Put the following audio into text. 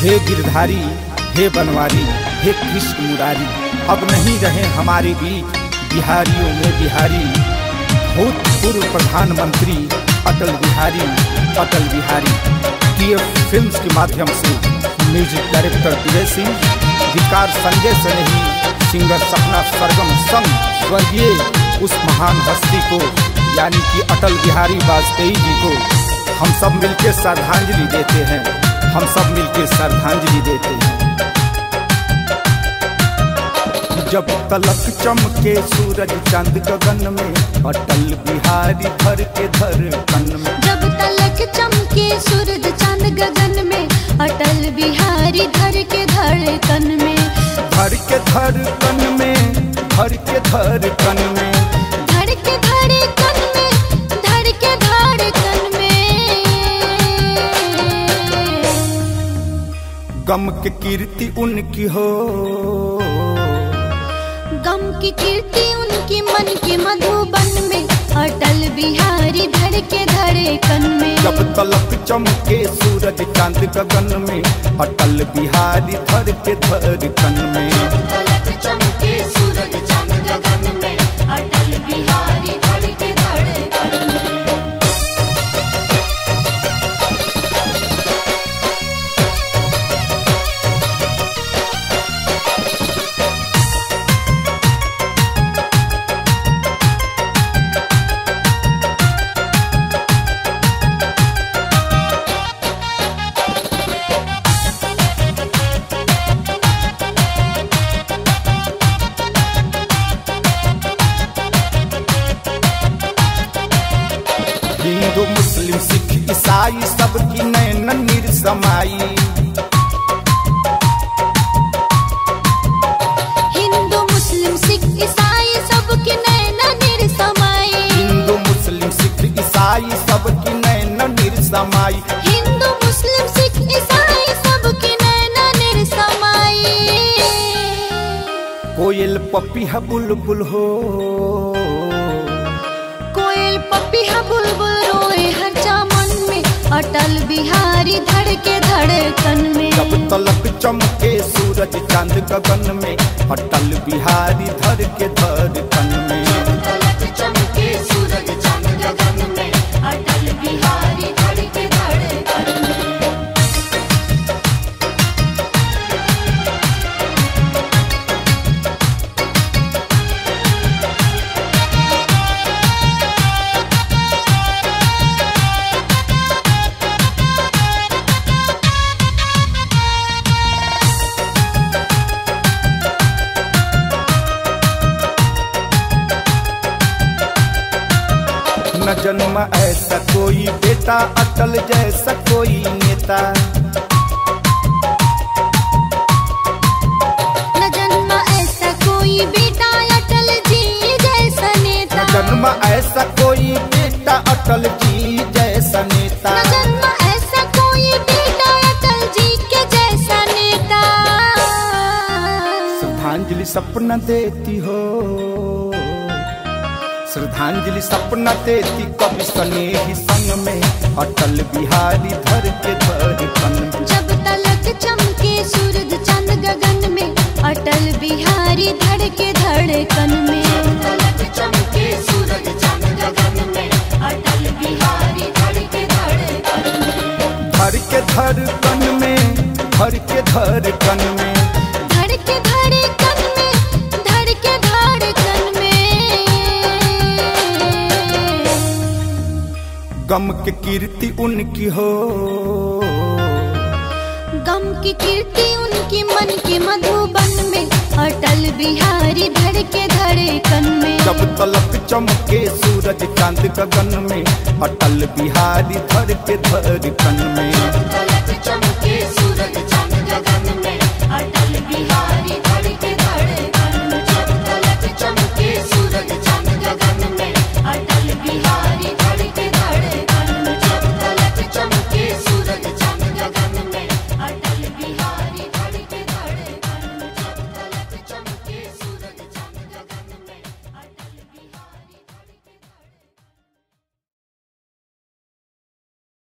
हे गिरधारी, हे बनवारी, हे कृष्ण मुरारी, अब नहीं रहे हमारे बीच बिहारियों में बिहारी। भूतपूर्व प्रधानमंत्री, अटल बिहारी अटल बिहारी। टीएफ फिल्म्स के माध्यम से म्यूज़िक डायरेक्टर विजय सिंह गीतकार संजय सनेही सिंगर सपना सरगम संग स्वर्गीय उस महान हस्ती को, यानी कि अटल बिहारी वाजपेयी जी को, हम सब मिलकर श्रद्धांजलि देते हैं। हम सब मिलकर श्रद्धांजलि देते हैं। जब तलक चमके सूरज चाँद गगन में अटल बिहारी धर के धर कन में। जब तलक चमके सूरज चाँद गगन में अटल बिहारी धर के धड़कन में। धर के धर कन में धर के धर कन में। गम की कीर्ति उनकी हो। गम की कीर्ति उनकी मन के मधुबन में अटल बिहारी धड़ के धड़े कन में। जब तलक चमके सूरज चाँद गगन में अटल बिहारी धड़ के धड़ कन में। हिंदू मुस्लिम सिख ईसाई सबकी नैन निर्समाई हिंदू मुस्लिम सिख ईसाई सबके नैना निरसमाई हिंदू मुस्लिम सिख ईसाई सबकी नैन निर्समाई हिंदू मुस्लिम सिख ईसाई सबके नैना निरसमाई कोयल पपीहा बुलबुल हो। कोयल पपीहा बुलबुल रोए हर मन में, अटल बिहारी धड़ के धड़कन में। जब तलक चमके, सूरज चाँद गगन में, अटल बिहारी धर के न जन्म ऐसा कोई बेटा अटल जैसा कोई नेता। न जन्म ऐसा कोई बेटा अटल जी जैसा न नेता जन्म ऐसा कोई बेटा अटल जी जैसा नेता। न जन्म ऐसा कोई बेटा अटल जी के जैसा नेता। श्रद्धांजलि सपना देती हो। श्रद्धांजलि सपना देती कवि स्नेही संग में। अटल बिहारी धर के धर कन जब तलक चमके सूरज चंद गगन में अटल बिहारी धड़ के धड़कन में। तलक चमके सूरज चंद गगन में अटल बिहारी धड़ के धड़कन में। धर के धर कन में धर के धर कन में। धड़ के धड़कन गम की कीर्ति उनकी हो। गम की कीर्ति उनकी मन की मधुबन में अटल बिहारी धड़ के धड़कन में। जब तलक चमके सूरज चाँद गगन में अटल बिहारी धड़ के धड़ कन में